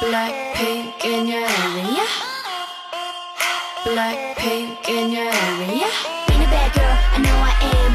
Blackpink in your area. Blackpink in your area. Ain't a bad girl, I know I am.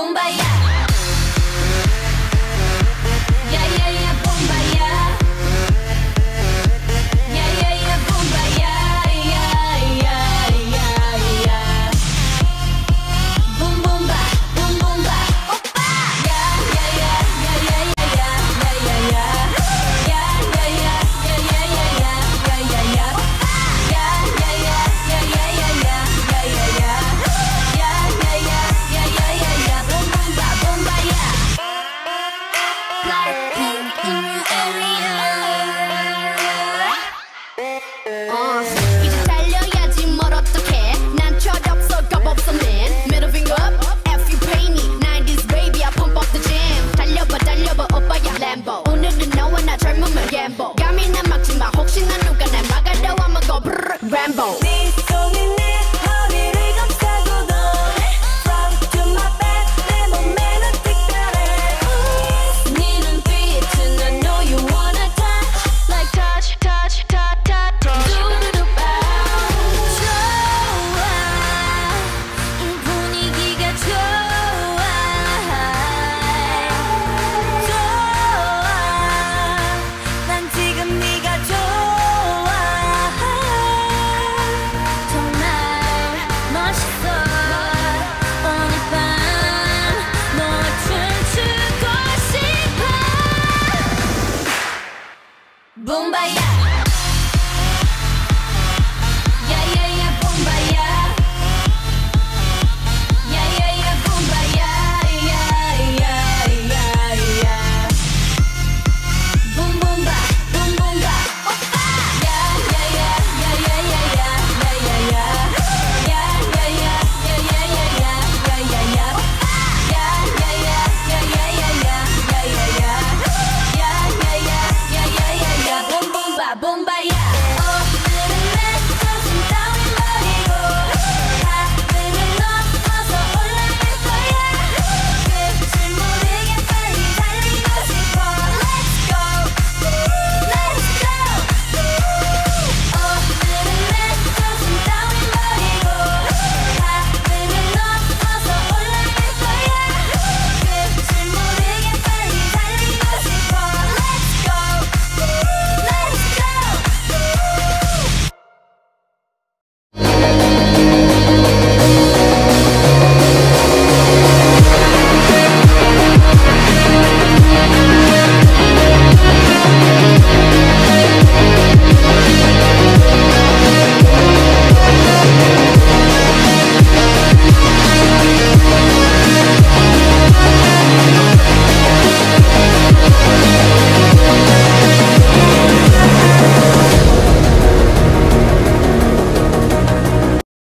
rumba 갬보 감히는 막지마 혹시나 누가 날 막으려 하면 go Rambo.